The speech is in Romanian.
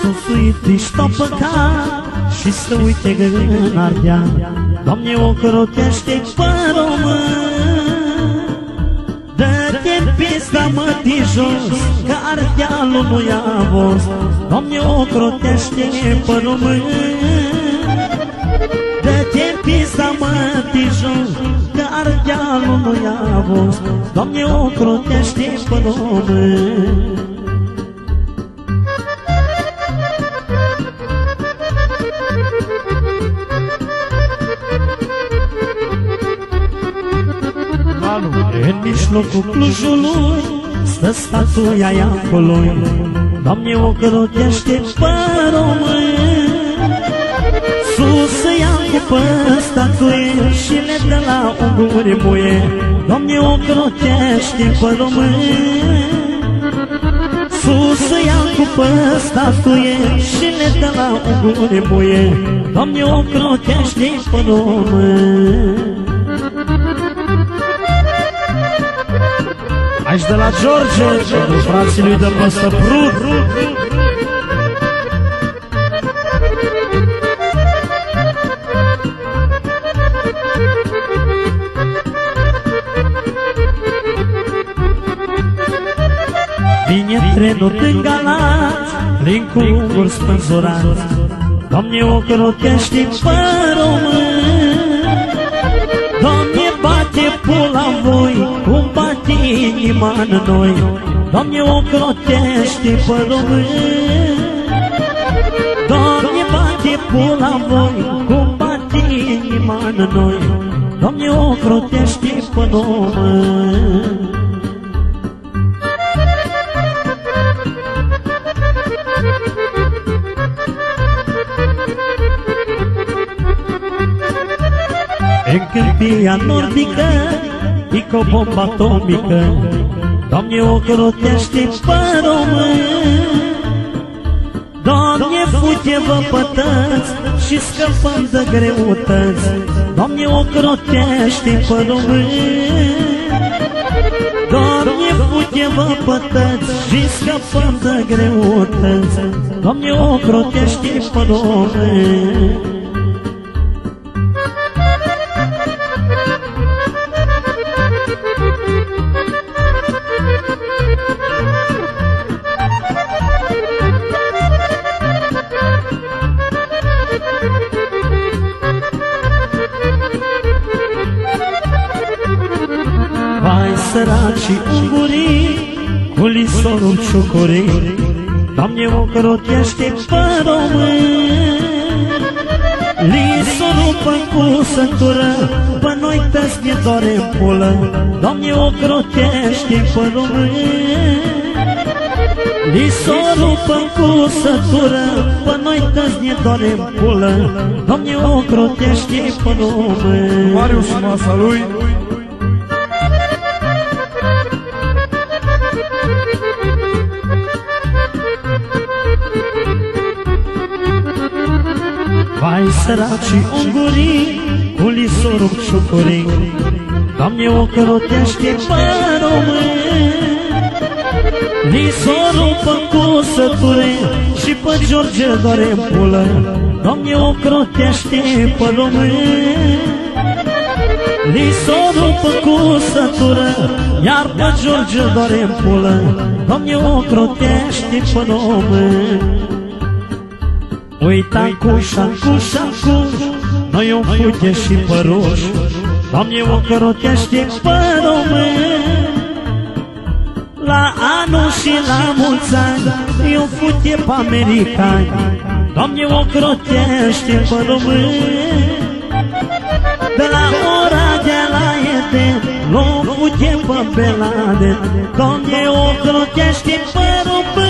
Susuit și-o păcat și să uite în ardea. Doamne, o crotește pe român Dă-te pista mă de jos, că ardealul nu i-a fost. Doamne, o crotește pe român Dă-te pista mă de jos, că ardealul nu i-a fost. Doamne, o crotește pe român În mijlocul Clujului Stă statuia Iacului Doamne, o cărotește pe român Sus ia cu pe statuie Și le dă la unguri muie Doamne, o cărotește pe român Sus ia cu pe statuie Și le dă la unguri muie Doamne, o crotește pe român Aici de la George, frații lui de păstă brut. Vine trenul din Galați, prin cucuri spânzurați, Doamne, o crotește pe român. Doamne, bate pula voi, cum bate inima în noi, Doamne, o crotește pe român. Doamne, bate pula voi, cum bate inima în noi, Doamne, o crotește pe român. În câmpia nordică E cu o bombă atomică. Doamne, o crotește pe român Doamne, fute-vă pătăți Și scăpăm de greutăți. Doamne, o crotește pe român Doamne, fute-vă pătăți Și scăpăm de greutăți. Doamne, o crotește pe român Vai săraci ungurii, cu lisorul ciucurii, Doamne, o crotește pe român. Lisorul pe cusătură, pe noi tăți ne doare pulă, Doamne, o crotește pe român. Lisorul pe cusătură, pe noi tăți ne doare pulă, Doamne, o crotește pe român. Marius și masa lui Vai săraci ungurii, cu lisorul ciucurii, Doamne, o cărotește pe român. Lisorul pe cusăture și pe George doare în pulă, Doamne, o crotește pe român. Lisorul pe cusătură, iar pe George doare în pulă, Doamne, o crotește pe român. Uita cu șancu, șancu, noi o fute și păruș, Doamne, o cărotește pe român. La anul și la mulți ani, eu fute pe americani, Doamne, o crotește pe român. De la ora de la Eden, l-o fute pe Belade, Doamne, o crotește pe român.